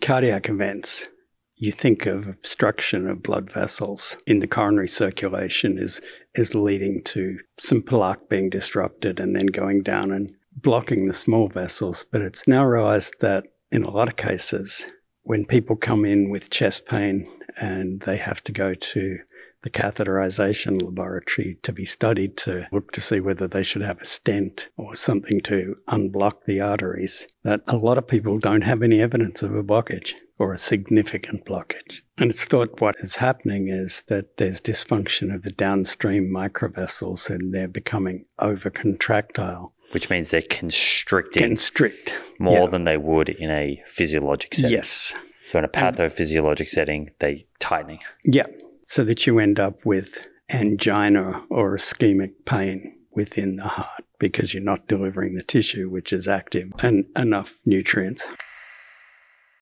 cardiac events, you think of obstruction of blood vessels in the coronary circulation is is leading to some plaque being disrupted and then going down and blocking the small vessels. But it's now realized that in a lot of cases, when people come in with chest pain and they have to go to the catheterization laboratory to be studied to look to see whether they should have a stent or something to unblock the arteries, that a lot of people don't have any evidence of a blockage or a significant blockage. And it's thought what is happening is that there's dysfunction of the downstream microvessels and they're becoming overcontractile. Which means they're constricting Constrict. more Yeah. than they would in a physiologic setting. Yes. So in a pathophysiologic setting, they tightening. Yeah. So that you end up with angina or ischemic pain within the heart because you're not delivering the tissue, which is active, and enough nutrients.